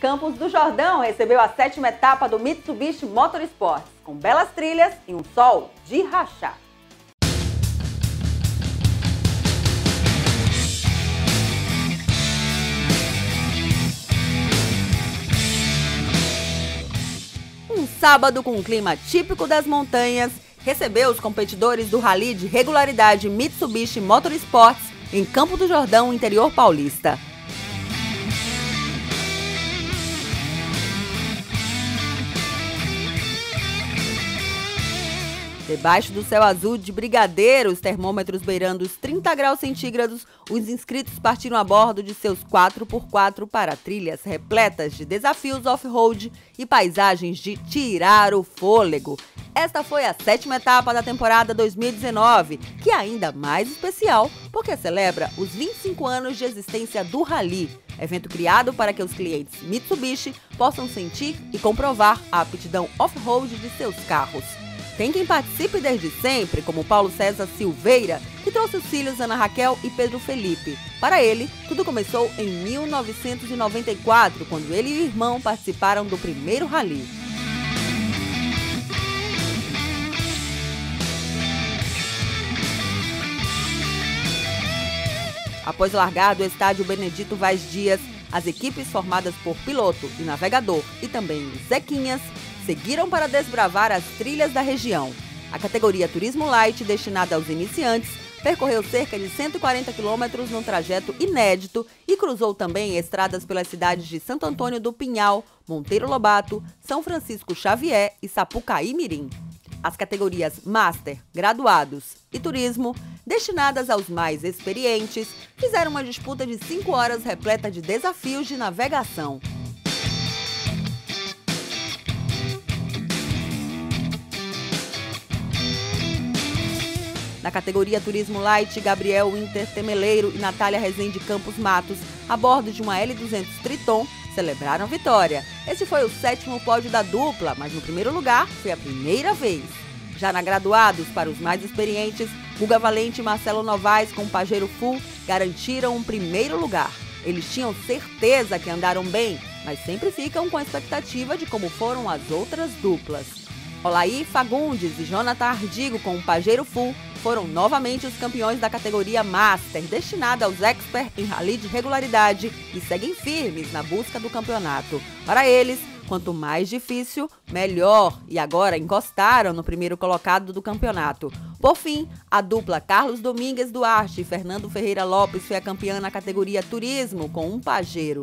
Campos do Jordão recebeu a sétima etapa do Mitsubishi Motorsports, com belas trilhas e um sol de rachar. Um sábado com um clima típico das montanhas recebeu os competidores do Rally de regularidade Mitsubishi Motorsports em Campo do Jordão, interior paulista. Debaixo do céu azul de Brigadeiro, os termômetros beirando os 30 graus centígrados, os inscritos partiram a bordo de seus 4x4 para trilhas repletas de desafios off-road e paisagens de tirar o fôlego. Esta foi a sétima etapa da temporada 2019, que é ainda mais especial porque celebra os 25 anos de existência do Rally, evento criado para que os clientes Mitsubishi possam sentir e comprovar a aptidão off-road de seus carros. Tem quem participe desde sempre, como Paulo César Silveira, que trouxe os filhos Ana Raquel e Pedro Felipe. Para ele, tudo começou em 1994, quando ele e o irmão participaram do primeiro rally. Após largar do estádio Benedito Vaz Dias, as equipes formadas por piloto e navegador e também Zequinhas seguiram para desbravar as trilhas da região. A categoria Turismo Light, destinada aos iniciantes, percorreu cerca de 140 quilômetros num trajeto inédito e cruzou também estradas pelas cidades de Santo Antônio do Pinhal, Monteiro Lobato, São Francisco Xavier e Sapucaí Mirim. As categorias Master, Graduados e Turismo, destinadas aos mais experientes, fizeram uma disputa de cinco horas repleta de desafios de navegação. Na categoria Turismo Light, Gabriel Winter Temeleiro e Natália Rezende Campos Matos, a bordo de uma L200 Triton, celebraram vitória. Esse foi o sétimo pódio da dupla, mas no primeiro lugar foi a primeira vez. Já na graduados, para os mais experientes, Guga Valente e Marcelo Novaes com o Pajero Full garantiram um primeiro lugar. Eles tinham certeza que andaram bem, mas sempre ficam com a expectativa de como foram as outras duplas. Olaí Fagundes e Jonathan Ardigo com o Pajero Full foram novamente os campeões da categoria Master, destinada aos experts em rally de regularidade e seguem firmes na busca do campeonato. Para eles, quanto mais difícil, melhor. E agora encostaram no primeiro colocado do campeonato. Por fim, a dupla Carlos Domingues Duarte e Fernando Ferreira Lopes foi a campeã na categoria Turismo com um pajeiro.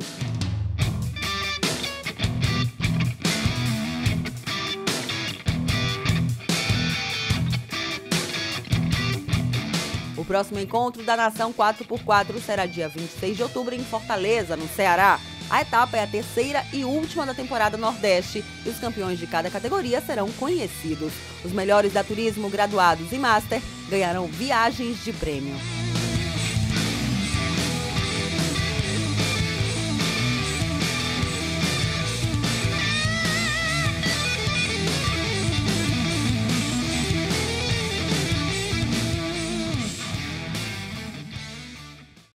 O próximo encontro da Nação 4x4 será dia 26 de outubro em Fortaleza, no Ceará. A etapa é a terceira e última da temporada Nordeste e os campeões de cada categoria serão conhecidos. Os melhores da Turismo, graduados e Master ganharão viagens de prêmio.